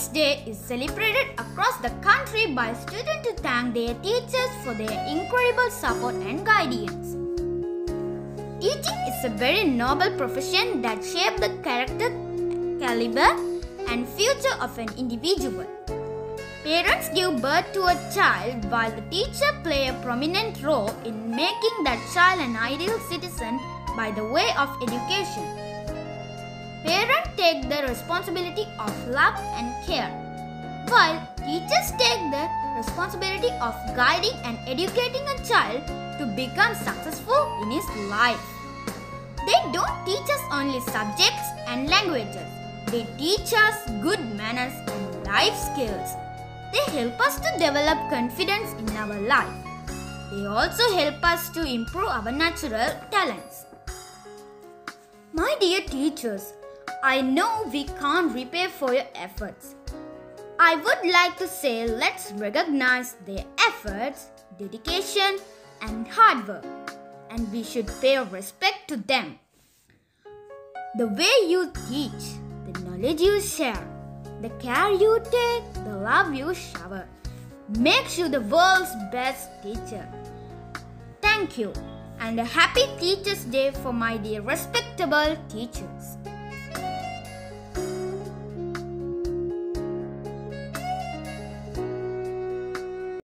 This day is celebrated across the country by students to thank their teachers for their incredible support and guidance. Teaching is a very noble profession that shapes the character, caliber, and future of an individual. Parents give birth to a child while the teacher play a prominent role in making that child an ideal citizen by the way of education. Parents take the responsibility of love and care, while teachers take the responsibility of guiding and educating a child to become successful in his life. They don't teach us only subjects and languages, they teach us good manners and life skills. They help us to develop confidence in our life. They also help us to improve our natural talents. My dear teachers, I know we can't repay for your efforts. I would like to say let's recognize their efforts, dedication, and hard work, and we should pay respect to them. The way you teach, the knowledge you share, the care you take, the love you shower makes you the world's best teacher. Thank you and a happy Teachers' Day for my dear respectable teachers.